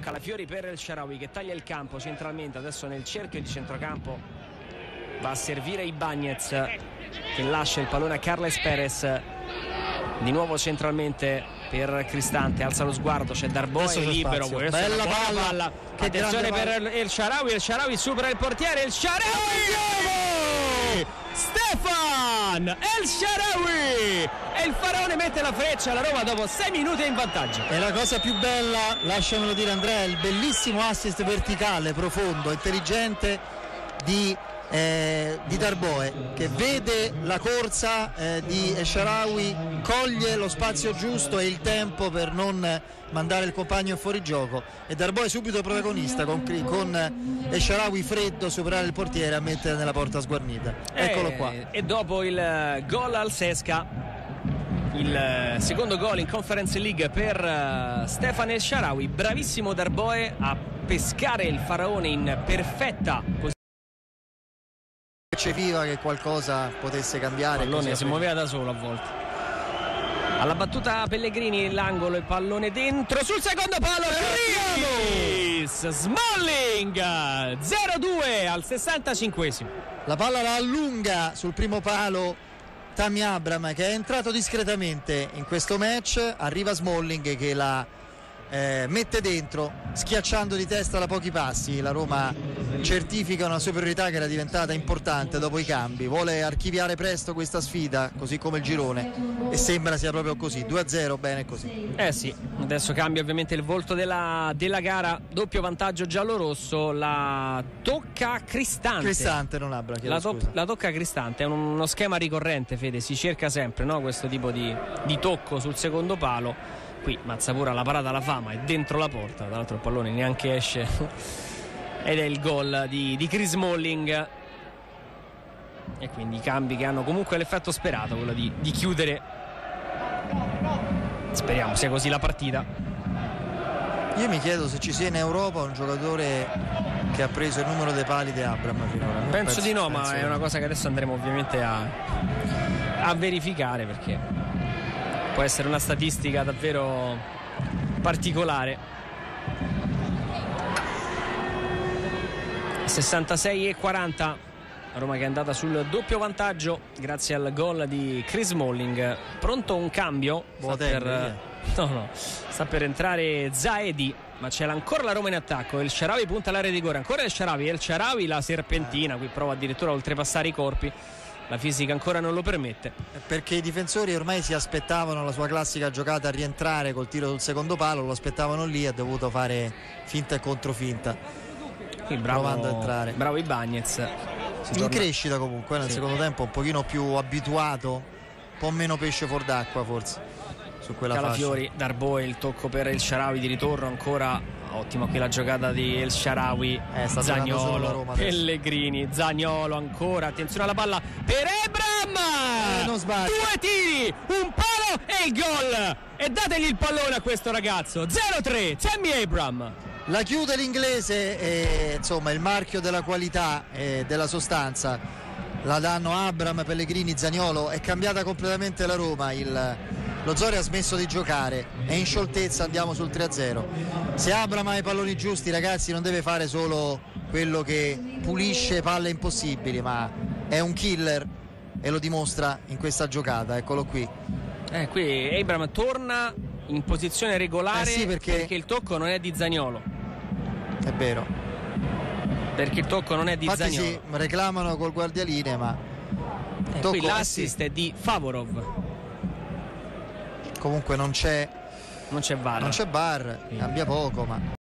Calafiori per il Sharawi che taglia il campo centralmente, adesso nel cerchio di centrocampo va a servire i Bagnets che lascia il pallone a Carles Perez. Di nuovo centralmente per Cristante, alza lo sguardo, c'è c'è libero, Bella buona palla. palla. Che Attenzione per il Sharawi, il Sharawi supera il portiere, il Sharawi! Stefan El Sharawi! E il Faraone mette la freccia, la Roma dopo 6 minuti in vantaggio. E la cosa più bella, lasciamelo dire Andrea, il bellissimo assist verticale, profondo, intelligente di, eh, di Darboe che vede la corsa eh, di Esharawi, coglie lo spazio giusto e il tempo per non mandare il compagno in fuorigioco e Darboe subito protagonista con, con Esharawi freddo superare il portiere a mettere nella porta sguarnita. Eccolo Eh, qua. E dopo il eh, gol al Sesca, il eh, secondo gol in Conference League per eh, Stefan El Sharawi, bravissimo Darboe a pescare il Faraone in perfetta posizione. Percepiva che qualcosa potesse cambiare. Il pallone si muoveva da solo a volte. Alla battuta Pellegrini, l'angolo e pallone dentro sul secondo palo. Chris Smalling 0-2 al 65esimo. La palla la allunga sul primo palo Tammy Abram che è entrato discretamente in questo match. Arriva Smalling che la eh, mette dentro schiacciando di testa da pochi passi. La Roma certifica una superiorità che era diventata importante dopo i cambi. Vuole archiviare presto questa sfida, così come il girone, e sembra sia proprio così. 2-0, bene così. Eh sì, adesso cambia ovviamente il volto della, della gara. Doppio vantaggio giallo-rosso. La tocca Cristante. Cristante, non chiedo La, to- la tocca Cristante, è un- uno schema ricorrente, Fede. Si cerca sempre no? questo tipo di, di tocco sul secondo palo. Qui Mazzapura la parata la fa, ma è dentro la porta. Tra l'altro il pallone neanche esce. Ed è il gol di, di Chris Molling. E quindi i cambi che hanno comunque l'effetto sperato, quello di, di chiudere. Speriamo sia così la partita. Io mi chiedo se ci sia in Europa un giocatore che ha preso il numero dei pali di Abram finora. Non Penso, di no, ma penso è di una cosa che adesso andremo ovviamente a, a verificare perché può essere una statistica davvero particolare. 66 e 40 Roma che è andata sul doppio vantaggio grazie al gol di Chris Molling pronto un cambio? Sta Boateng, per, no, no, sta per entrare Zaedi ma c'è ancora la Roma in attacco. Il Sharawi punta all'area di rigore ancora il Sharawi e il Sharawi la serpentina qui prova addirittura a oltrepassare i corpi la fisica ancora non lo permette Perché i difensori ormai si aspettavano la sua classica giocata a rientrare col tiro sul secondo palo, lo aspettavano lì, ha dovuto fare finta e controfinta. Qui bravo, Provando a entrare. bravo i Bagnets Si In torna- crescita comunque, nel Sì. secondo tempo un pochino più abituato, un po' meno pesce fuor d'acqua forse su quella Calafiori, Darboe, il tocco per il Sharawi di ritorno ancora. Ottima qui la giocata di El Sharawi. Eh, solo la Zagnolo. Pellegrini, Zagnolo ancora. Attenzione alla palla per Ebram! Eh, non sbaglia. Due tiri, un palo e il gol! E dategli il pallone a questo ragazzo. 0-3, Tammy Abram. La chiude l'inglese e insomma il marchio della qualità e della sostanza la danno Abram, Pellegrini, Zagnolo. È cambiata completamente la Roma. Il- lo Zori ha smesso di giocare. È in scioltezza, andiamo sul 3-0. Se Abram ha i palloni giusti, ragazzi, non deve fare solo quello che pulisce palle impossibili, ma è un killer e lo dimostra in questa giocata. Eccolo qui. Eh, qui Abram torna in posizione regolare Eh sì, perché- il tocco non è di Zagnolo. È vero. Perché il tocco non è di Infatti Zagnolo. si reclamano col guardialine, ma Eh, tocco, qui l'assist sì. è di Favorov. Comunque non c'è Non c'è VAR. Non c'è bar, cambia poco, ma